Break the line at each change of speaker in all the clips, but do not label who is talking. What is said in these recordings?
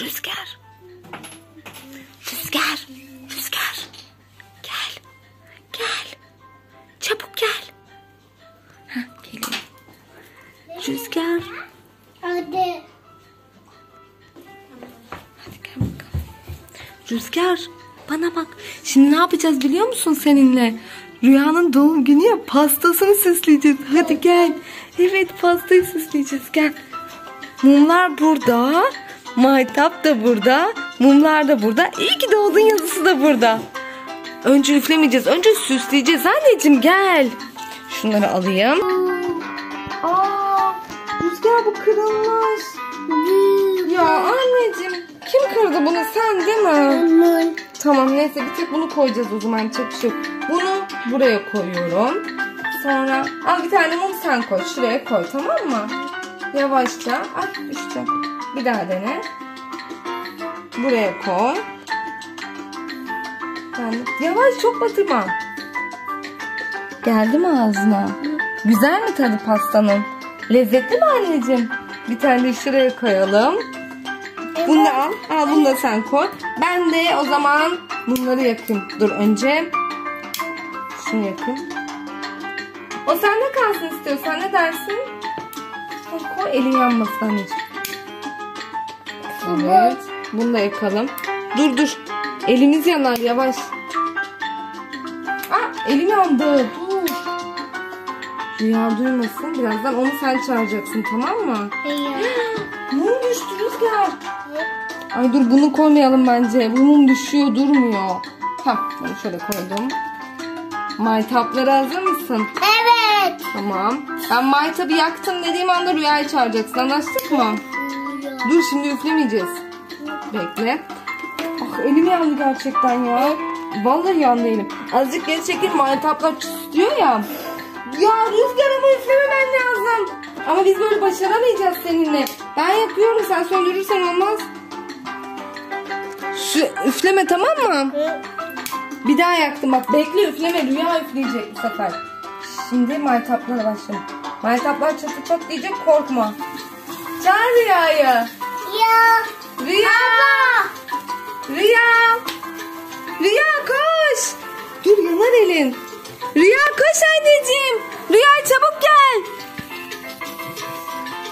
Rüzgar. Rüzgar. Rüzgar. Gel. Gel. Çabuk gel. Heh, geliyor. Rüzgar.
Hadi.
Hadi gel bakalım. Rüzgar bana bak. Şimdi ne yapacağız biliyor musun seninle? Rüyanın doğum günü ya pastasını süsleyeceğiz. Hadi gel. Evet pastayı süsleyeceğiz gel. Mumlar burada. Maytap da burada. Mumlar da burada. İyi ki doğdun yazısı da burada. Önce üflemeyeceğiz. Önce süsleyeceğiz. Anneciğim gel. Şunları alayım. Aa, Rüzgar bu kırılmış. Ya anneciğim kim kırdı bunu sen değil mi? Tamam neyse bir tek bunu koyacağız o zaman çok şey. Bunu buraya koyuyorum. Sonra al bir tane mum sen koy şuraya koy tamam mı? Yavaşça ay düştü. Bir daha dene. Buraya koy. Yani yavaş çok batırma. Geldi mi ağzına? Güzel mi tadı pastanın? Lezzetli mi anneciğim? Bir tane de şuraya koyalım. Bunu da al. Al bunu da sen koy. Ben de o zaman bunları yakayım. Dur önce. Şunu yakayım. O sende kalsın istiyorsan ne dersin? Koy elin yanmasın anneciğim. Evet. Bunu da yakalım. Dur dur. Elimiz yanar yavaş. Aa elim yandı. Dur. Rüya duymasın. Birazdan onu sen çağıracaksın tamam mı? Mum düştü Rüzgar. Ay dur bunu koymayalım bence. Bu mum düşüyor durmuyor. Hah bunu şöyle koydum. Maytapları hazır mısın?
Evet.
Tamam. Ben maytabı yaktım dediğim anda rüyayı çağıracaksın. Anlaştık mı? Dur şimdi üflemeyeceğiz. Bekle. Ah elim yandı gerçekten ya. Vallahi yandı elim. Azıcık geri çekil maytaplar tutuyor ya. Ya rüzgarımı üflememen lazım. Ama biz böyle başaramayacağız seninle. Ben yakıyorum sen söndürürsen olmaz. Şu üfleme tamam mı? Bir daha yaktım bak bekle üfleme rüya üfleyecek bu sefer. Şimdi maytaplara başlayalım. Maytaplar çatı çat diyecek korkma. Çağır rüyayı.
Ya.
Rüya. Rüya. Rüya koş. Dur yanar elin. Rüya koş anneciğim. Rüya çabuk gel.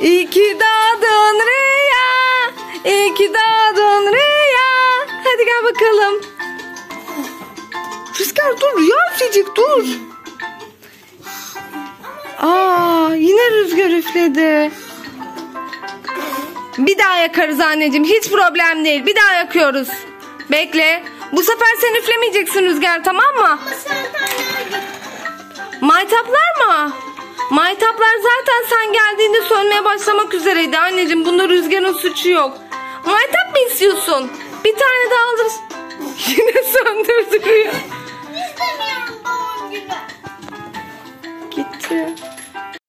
İyi ki doğdun Rüya. İyi ki doğdun Rüya. Hadi gel bakalım. Rüzgar dur Rüya üfleyecek dur. Aa yine rüzgar üfledi. Bir daha yakarız anneciğim. Hiç problem değil. Bir daha yakıyoruz. Bekle. Bu sefer sen üflemeyeceksin Rüzgar tamam mı? Maytaplar mı? Maytaplar zaten sen geldiğinde sönmeye başlamak üzereydi anneciğim. Bunda Rüzgar'ın suçu yok. Maytap mı istiyorsun? Bir tane daha alırız. Yine söndürdü. İstemiyorum babam gibi. Gitti.